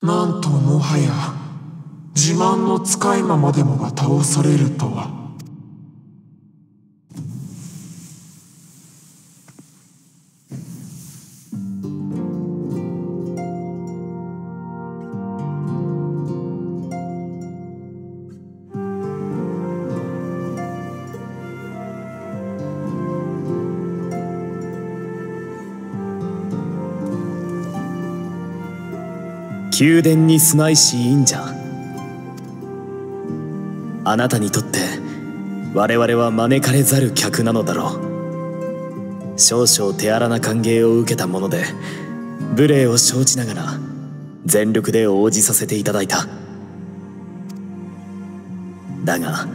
なんともはや自慢の使い魔までもが倒されるとは。宮殿に住まいし忍者あなたにとって我々は招かれざる客なのだろう。少々手荒な歓迎を受けたもので無礼を承知ながら全力で応じさせていただいた。だが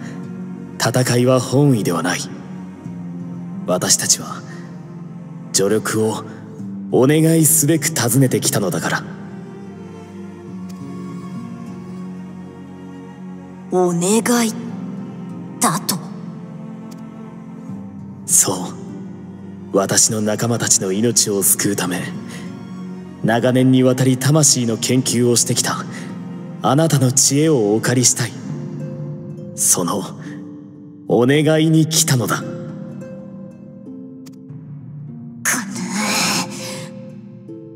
戦いは本意ではない。私たちは助力をお願いすべく訪ねてきたのだから。お願いだと。そう私の仲間たちの命を救うため長年にわたり魂の研究をしてきたあなたの知恵をお借りしたい。そのお願いに来たのだ。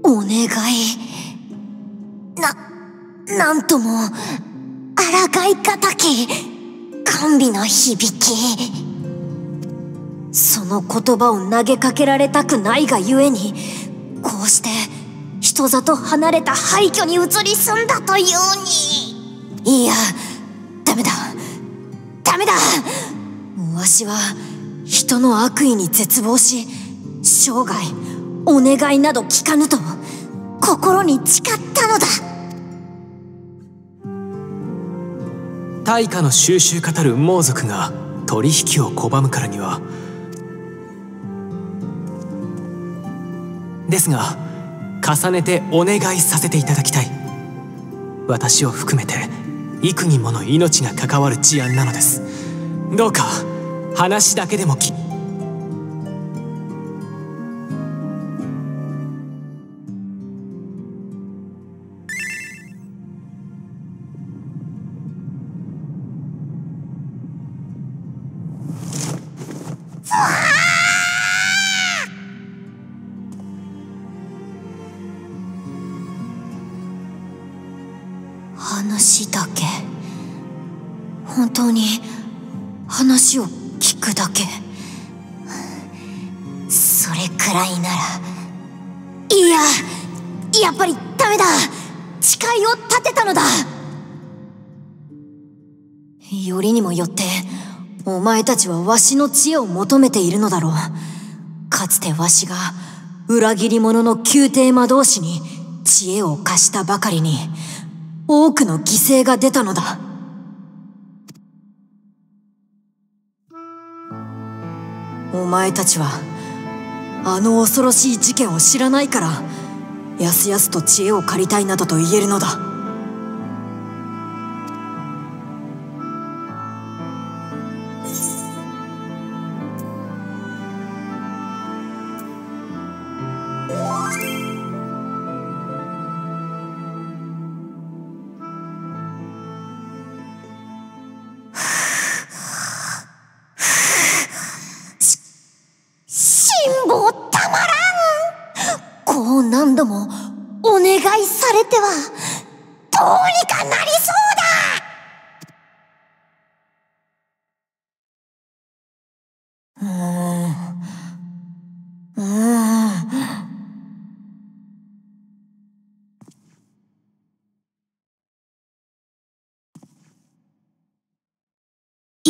お願い。ななんとも抗いがたき甘美の響き。その言葉を投げかけられたくないがゆえにこうして人里離れた廃墟に移り住んだというに。いやダメだ。ダメだ。わしは人の悪意に絶望し生涯お願いなど聞かぬと心に誓ったのだ。対価の収集語る盲族が取引を拒むからには。ですが重ねてお願いさせていただきたい。私を含めて幾人もの命が関わる事案なのです。どうか話だけでも聞だけ。本当に話を聞くだけ。それくらいなら。いややっぱりダメだ。誓いを立てたのだ。よりにもよってお前たちはわしの知恵を求めているのだろう。かつてわしが裏切り者の宮廷魔導士に知恵を貸したばかりに。多くの犠牲が出たのだ。お前たちはあの恐ろしい事件を知らないからやすやすと知恵を借りたいなどと言えるのだ。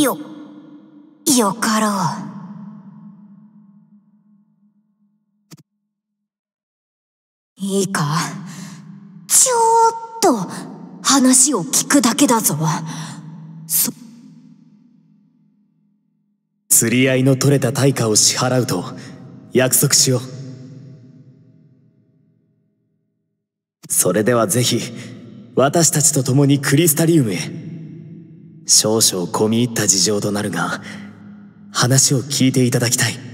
よよかろう。いいかちょっと話を聞くだけだぞ。そ、釣り合いの取れた対価を支払うと約束しよう。それではぜひ私たちと共にクリスタリウムへ。少々込み入った事情となるが話を聞いていただきたい。